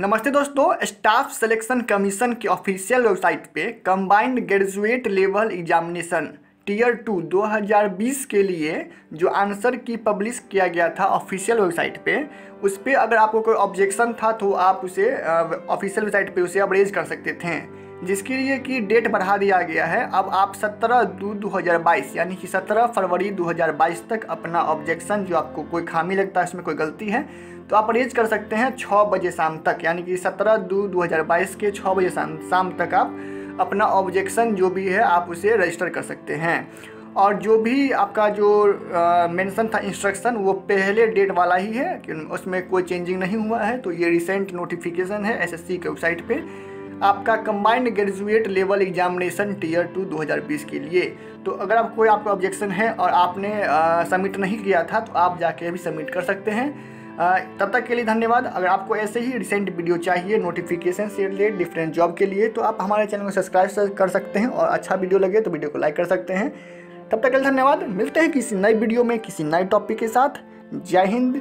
नमस्ते दोस्तों, staff selection commission की ऑफिशियल वेबसाइट पे combined graduate level examination tier two 2020 के लिए जो आंसर की पब्लिश किया गया था ऑफिशियल वेबसाइट पे, उस पर अगर आपको कोई ऑब्जेक्शन था तो आप उसे ऑफिशियल वेबसाइट पे उसे आप रेज कर सकते थे। जिसके लिए कि डेट बढ़ा दिया गया है। अब आप 17 दो 2022 यानी कि 17 फरवरी 2022 तक अपना ऑब्जेक्शन जो आपको कोई खामी लगता है इसमें कोई गलती है तो आप रेज कर सकते हैं छः बजे शाम तक। यानी कि 17 दो 2022 के छः बजे शाम शाम तक आप अपना ऑब्जेक्शन जो भी है, आप उसे रजिस्टर कर सकते हैं। और जो भी आपका जो मेंशन था इंस्ट्रक्शन वो पहले डेट वाला ही है, कि उसमें कोई चेंजिंग नहीं हुआ है तो ये रिसेंट नोटिफिकेशन है एसएससी के वेबसाइट पे। आपका combined graduate level examination tier two 2020 के लिए। तो अगर आप कोई आपका ऑब्जेक्शन है और आपने सबमिट नहीं किया था तो आप जाके अभी सबमिट कर सकते हैं। तब तक के लिए धन्यवाद। अगर आपको ऐसे ही रिसेंट वीडियो चाहिए नोटिफिकेशन से रिलेटेड डिफरेंट जॉब के लिए तो आप हमारे चैनल को सब्सक्राइब कर सकते हैं और अच्छा वीडियो लगे तो वीडियो को लाइक कर सकते हैं। तब तक के लिए धन्यवाद। मिलते हैं किसी नई वीडियो में, किसी नए टॉपिक के साथ। जय हिंद,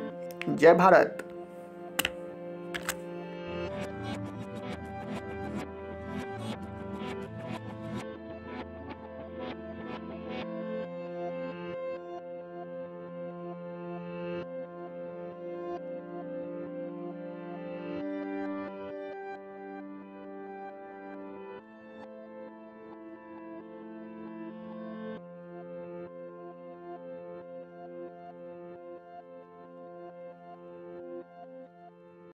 जय भारत।